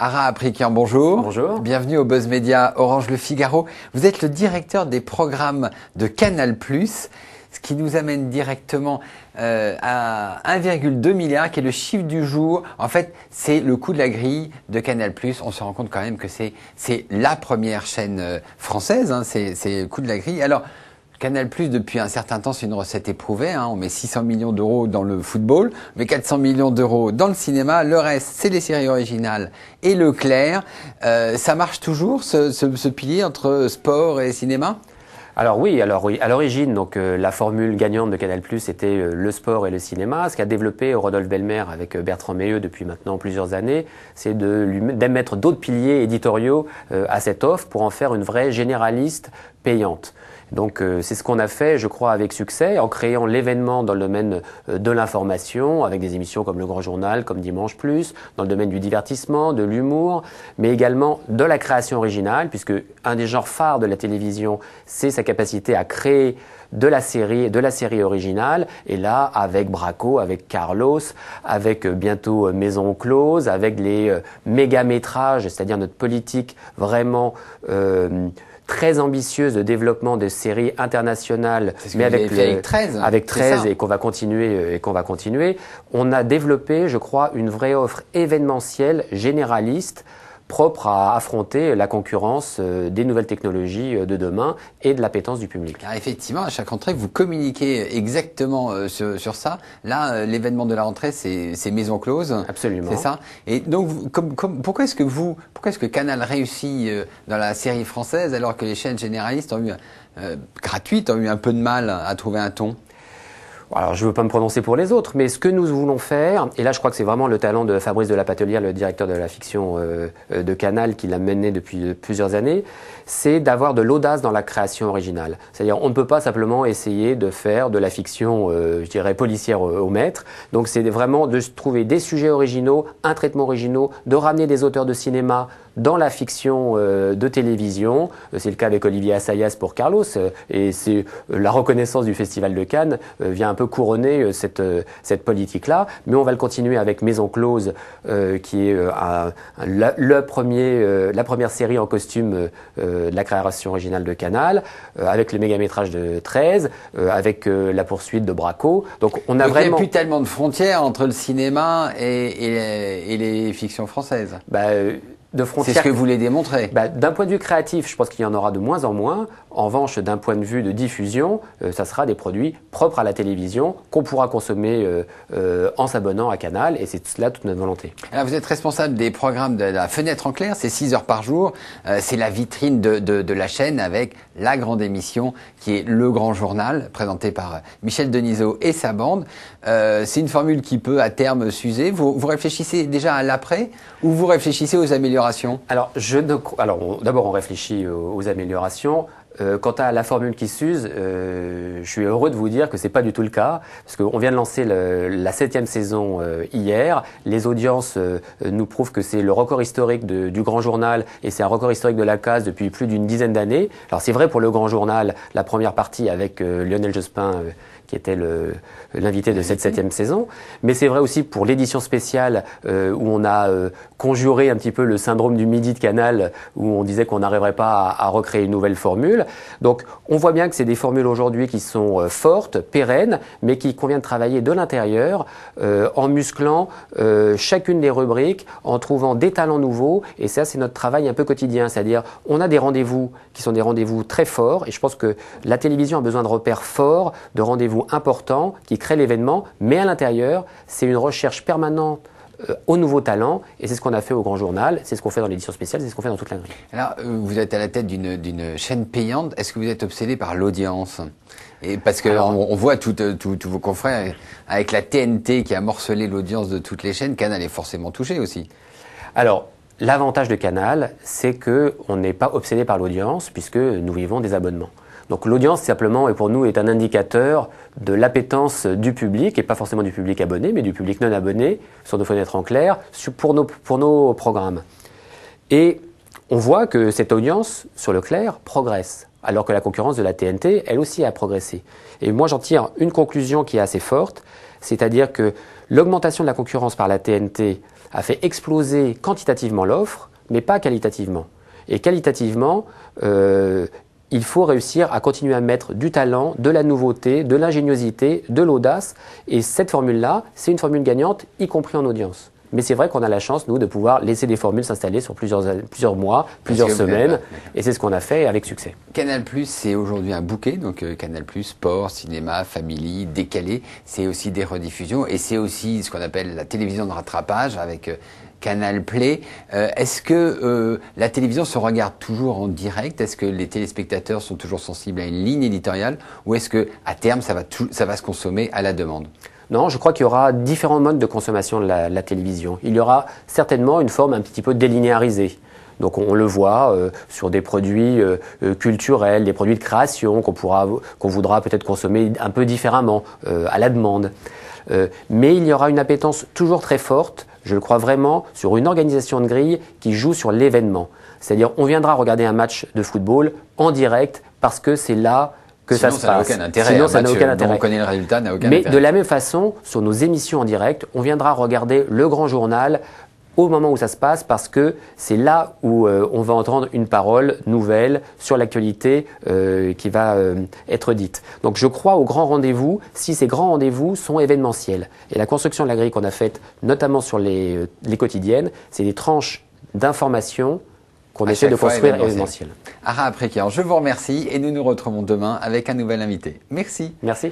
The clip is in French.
Ara Aprikian, bonjour. Bonjour. Bienvenue au Buzz Media Orange Le Figaro. Vous êtes le directeur des programmes de Canal+, ce qui nous amène directement euh, à 1,2 milliard, qui est le chiffre du jour. En fait, c'est le coût de la grille de Canal+. On se rend compte quand même que c'est la première chaîne euh, française. Hein, c'est c'est le coût de la grille. Alors. Canal Plus depuis un certain temps, c'est une recette éprouvée. Hein. On met 600 millions d'euros dans le football, met 400 millions d'euros dans le cinéma. Le reste, c'est les séries originales et Leclerc. Euh, ça marche toujours, ce, ce, pilier entre sport et cinéma? Alors oui, alors oui, à l'origine, donc euh, la formule gagnante de Canal+ était euh, le sport et le cinéma. Ce qu'a développé Rodolphe Belmer avec Bertrand Meilleux depuis maintenant plusieurs années, c'est de lui d'émettre d'autres piliers éditoriaux à cette offre pour en faire une vraie généraliste payante. Donc euh, c'est ce qu'on a fait, je crois, avec succès, en créant l'événement dans le domaine euh, de l'information, avec des émissions comme Le Grand Journal, comme Dimanche Plus, dans le domaine du divertissement, de l'humour, mais également de la création originale, puisque un des genres phares de la télévision, c'est sa capacité à créer de la série, de la série originale. Et là, avec Braco, avec Carlos, avec euh, bientôt Maison Close, avec les méga métrages, c'est-à-dire notre politique vraiment très ambitieuse de développement de séries internationales, mais avec, avec 13, avec 13 et qu'on va continuer euh, et qu'on va continuer, on a développé, je crois, une vraie offre événementielle généraliste propre à affronter la concurrence euh, des nouvelles technologies euh, de demain et de l'appétence du public. Car effectivement, à chaque rentrée, vous communiquez exactement euh, sur, sur, ça. Là, l'événement de la rentrée, c'est maison close. Absolument. C'est ça. Et donc, comme, comme, pourquoi est-ce que vous, pourquoi est-ce que Canal réussit dans la série française alors que les chaînes généralistes ont eu, gratuites ont eu un peu de mal à trouver un ton? Alors je ne veux pas me prononcer pour les autres, mais ce que nous voulons faire, et là je crois que c'est vraiment le talent de Fabrice de la Patelière, le directeur de la fiction euh, euh, de Canal, qui l'a mené depuis plusieurs années, c'est d'avoir de l'audace dans la création originale. C'est-à-dire on ne peut pas simplement essayer de faire de la fiction, euh, je dirais, policière au maître. Donc c'est vraiment de trouver des sujets originaux, un traitement originaux, de ramener des auteurs de cinéma dans la fiction euh, de télévision. Euh, c'est le cas avec Olivier Assayas pour Carlos. Euh, et c'est la reconnaissance du Festival de Cannes vient un peu couronner cette, cette politique-là. Mais on va le continuer avec Maison Close, qui est le premier, la première série en costume de la création originale de Canal, avec le méga-métrage de 13, avec la poursuite de Braco. Donc on a vraiment... Il n'y a plus tellement de frontières entre le cinéma et, et, les, fictions françaises. Bah, c'est ce que vous voulez démontrer. Bah, d'un point de vue créatif, je pense qu'il y en aura de moins en moins. En revanche, d'un point de vue de diffusion, euh, ça sera des produits propres à la télévision qu'on pourra consommer euh, euh, en s'abonnant à Canal, et c'est cela toute notre volonté. Alors, vous êtes responsable des programmes de la Fenêtre en clair, c'est 6 heures par jour. c'est la vitrine de, de, de, la chaîne avec la grande émission qui est Le Grand Journal, présenté par Michel Denisot et sa bande. c'est une formule qui peut à terme s'user. Vous, vous réfléchissez déjà à l'après ou vous réfléchissez aux améliorations? Alors, je alors d'abord, on réfléchit aux, améliorations. Euh, quant à la formule qui s'use, euh, je suis heureux de vous dire que c'est pas du tout le cas, parce qu'on vient de lancer la septième saison euh, hier. Les audiences nous prouvent que c'est le record historique du Grand Journal et c'est un record historique de la case depuis plus d'une dizaine d'années. Alors c'est vrai pour le Grand Journal, la première partie avec Lionel Jospin qui était l'invité de cette septième saison. Mais c'est vrai aussi pour l'édition spéciale euh, où on a euh, conjuré un petit peu le syndrome du midi de Canal, où on disait qu'on n'arriverait pas à, à, recréer une nouvelle formule. Donc on voit bien que c'est des formules aujourd'hui qui sont euh, fortes, pérennes, mais qui convient de travailler de l'intérieur euh, en musclant chacune des rubriques, en trouvant des talents nouveaux. Et ça, c'est notre travail un peu quotidien. C'est-à-dire, on a des rendez-vous qui sont des rendez-vous très forts. Et je pense que la télévision a besoin de repères forts, de rendez-vous important qui crée l'événement, mais à l'intérieur, c'est une recherche permanente euh, aux nouveaux talents, et c'est ce qu'on a fait au Grand Journal, c'est ce qu'on fait dans l'édition spéciale, c'est ce qu'on fait dans toute la grille. Alors, euh, vous êtes à la tête d'une chaîne payante, est-ce que vous êtes obsédé par l'audience? Et parce que on, voit euh, tous vos confrères avec la TNT qui a morcelé l'audience de toutes les chaînes, Canal est forcément touché aussi. Alors, l'avantage de Canal, c'est que on n'est pas obsédé par l'audience puisque nous vivons des abonnements. Donc l'audience simplement et pour nous est un indicateur de l'appétence du public et pas forcément du public abonné mais du public non abonné sur nos fenêtres en clair pour nos, pour nos programmes. Et on voit que cette audience sur le clair progresse. alors que la concurrence de la TNT, elle aussi, a progressé. Et moi, j'en tire une conclusion qui est assez forte, c'est-à-dire que l'augmentation de la concurrence par la TNT a fait exploser quantitativement l'offre, mais pas qualitativement. Et qualitativement, euh, il faut réussir à continuer à mettre du talent, de la nouveauté, de l'ingéniosité, de l'audace. Et cette formule-là, c'est une formule gagnante, y compris en audience. Mais c'est vrai qu'on a la chance, nous, de pouvoir laisser des formules s'installer sur plusieurs, plusieurs mois, plusieurs semaines. Et c'est ce qu'on a fait avec succès. Canal c'est aujourd'hui un bouquet. Donc euh, Canal sport, cinéma, family, décalé. C'est aussi des rediffusions. Et c'est aussi ce qu'on appelle la télévision de rattrapage avec euh, Canal Play. Euh, est-ce que euh, la télévision se regarde toujours en direct? Est-ce que les téléspectateurs sont toujours sensibles à une ligne éditoriale? Ou est-ce que à terme, ça va, ça va se consommer à la demande? Non, je crois qu'il y aura différents modes de consommation de la, télévision. Il y aura certainement une forme un petit peu délinéarisée. Donc on, le voit euh, sur des produits culturels, des produits de création qu'on pourra, voudra peut-être consommer un peu différemment à la demande. mais il y aura une appétence toujours très forte je le crois vraiment, sur une organisation de grille qui joue sur l'événement. C'est-à-dire, on viendra regarder un match de football en direct parce que c'est là que ça se passe. Aucun intérêt, Sinon, ça n'a aucun intérêt. On connaît le résultat, n'a aucun Mais de la même façon, sur nos émissions en direct, on viendra regarder le grand journal au moment où ça se passe parce que c'est là où euh, on va entendre une parole nouvelle sur l'actualité euh, qui va euh, être dite. Donc je crois aux grands rendez-vous si ces grands rendez-vous sont événementiels. Et la construction de la grille qu'on a faite, notamment sur les, les quotidiennes, c'est des tranches d'informations qu'on essaie de construire événementielles. Ara Aprékian, je vous remercie et nous nous retrouvons demain avec un nouvel invité. Merci. Merci.